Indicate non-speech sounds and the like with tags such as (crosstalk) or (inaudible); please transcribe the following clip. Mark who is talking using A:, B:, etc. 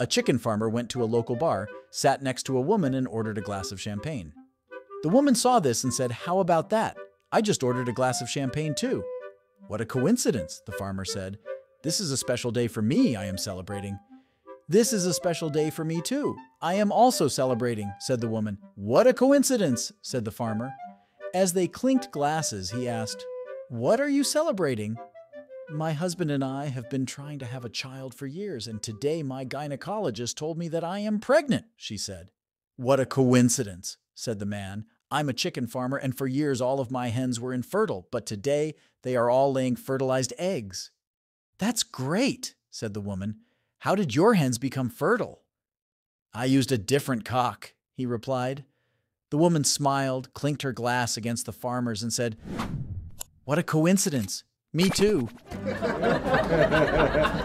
A: A chicken farmer went to a local bar, sat next to a woman, and ordered a glass of champagne. The woman saw this and said, How about that? I just ordered a glass of champagne too. What a coincidence, the farmer said. This is a special day for me, I am celebrating. This is a special day for me too. I am also celebrating, said the woman. What a coincidence, said the farmer. As they clinked glasses, he asked, What are you celebrating? My husband and I have been trying to have a child for years, and today my gynecologist told me that I am pregnant, she said. What a coincidence, said the man. I'm a chicken farmer, and for years all of my hens were infertile, but today they are all laying fertilized eggs. That's great, said the woman. How did your hens become fertile? I used a different cock, he replied. The woman smiled, clinked her glass against the farmer's, and said, What a coincidence! Me too. (laughs)